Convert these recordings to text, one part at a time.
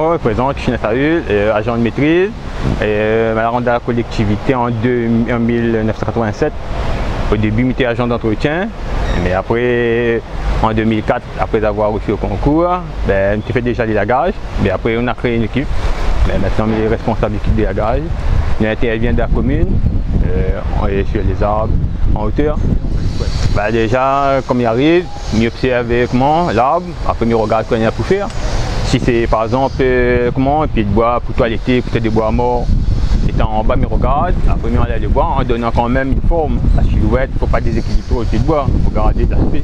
Je me présente, je suis Saül, euh, agent de maîtrise. Et, euh, je la collectivité en, 1987. Au début, j'étais agent d'entretien. Mais après, en 2004, après avoir reçu le concours, ben, j'ai fait déjà des lagages. Mais après, on a créé une équipe. Maintenant, je suis responsable de lagage. Je vient de la commune. Euh, on est sur les arbres en hauteur. Ben, déjà, comme il arrive, je observe avec moi l'arbre. Après, je regarde ce qu'il a pour faire. Si c'est par exemple euh, comment, pied de bois pour toiletter, peut-être des bois morts, étant en bas, mais regarde, après on allait le bois en donnant quand même une forme, la silhouette, il faut pas déséquilibrer au pied de bois, il faut garder l'aspect.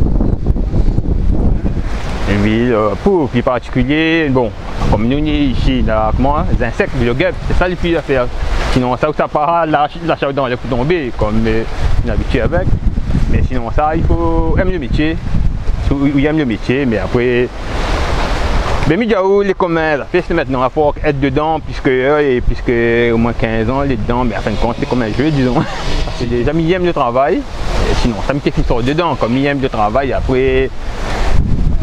Et puis euh, pour plus particulier, bon, comme nous ici, là, comment, les insectes, le guêpe, c'est ça les plus à faire. Sinon ça, ça part la, la charge dans le coup tomber, comme euh, une habitude avec. Mais sinon ça, il faut aimer le métier. Il aime le métier, mais après, mais Midjaou, les communs, la fête maintenant, à faut être dedans, puisque, et puisque au moins 15 ans, les dedans, mais à fin de compte, c'est comme un jeu, disons. C'est déjà millième de travail, et sinon, ça me fait sort dedans, comme millième de travail, après,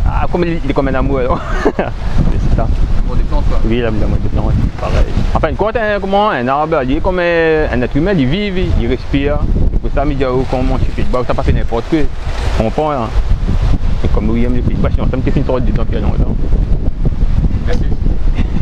ah, comme les, les communs d'amour, alors. c'est ça. L'amour des plantes, quoi. Oui, l'amour des plantes, pareil. En fin de compte, un, comment, un arbre, il est comme un, être humain, il vit, il respire. C'est pour ça, Midjaou, comment tu fais, bah, ça pas fait n'importe quoi. On comprend, hein. Et comme nous aime le pays, bah, sinon, ça me fait une sorte dedans depuis longtemps.